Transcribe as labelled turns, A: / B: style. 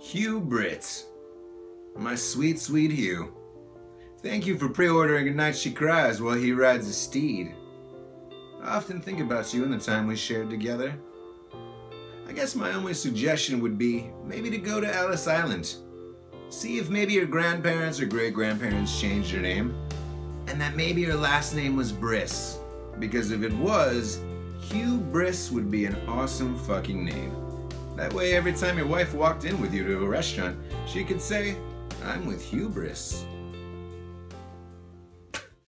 A: Hugh Britt. My sweet, sweet Hugh. Thank you for pre-ordering A Night She Cries while he rides a steed. I often think about you and the time we shared together. I guess my only suggestion would be maybe to go to Ellis Island. See if maybe your grandparents or great-grandparents changed your name. And that maybe your last name was Briss. Because if it was, Hugh Briss would be an awesome fucking name. That way every time your wife walked in with you to a restaurant, she could say, I'm with Hugh Briss.